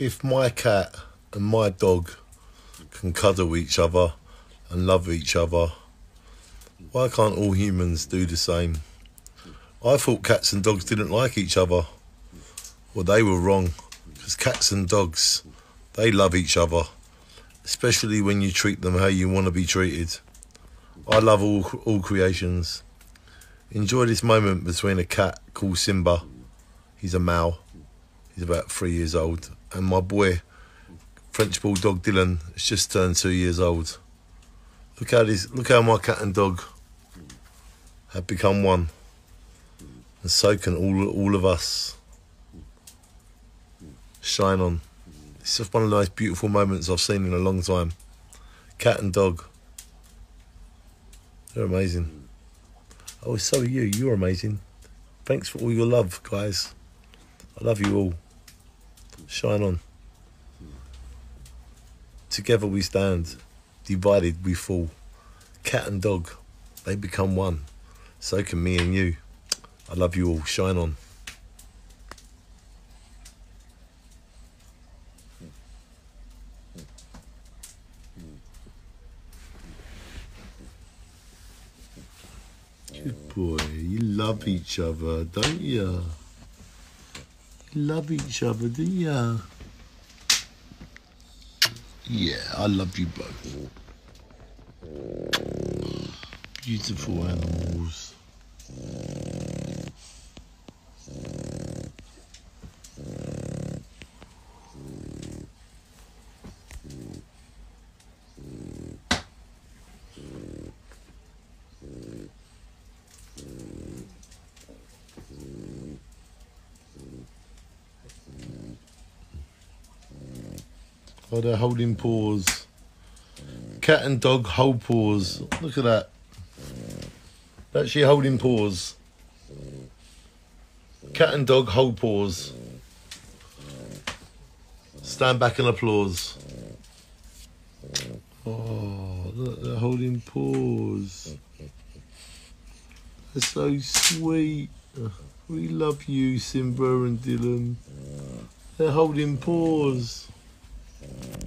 if my cat and my dog can cuddle each other and love each other, why can't all humans do the same? I thought cats and dogs didn't like each other. Well, they were wrong, because cats and dogs, they love each other, especially when you treat them how you want to be treated. I love all, all creations. Enjoy this moment between a cat called Simba, he's a Mal, he's about three years old, and my boy, French Bulldog Dylan, has just turned two years old. Look how this, look how my cat and dog have become one, and so can all all of us. Shine on. It's just one of the most beautiful moments I've seen in a long time. Cat and dog. They're amazing. Oh, so are you. You're amazing. Thanks for all your love, guys. I love you all. Shine on. Together we stand. Divided we fall. Cat and dog, they become one. So can me and you. I love you all. Shine on. Good boy. You love each other, don't you? Love each other, do ya? Yeah, I love you both. Beautiful animals. Oh, they're holding paws. Cat and dog hold paws. Look at that. That's she holding paws. Cat and dog hold paws. Stand back and applause. Oh, look, they're holding paws. They're so sweet. We love you, Simba and Dylan. They're holding paws and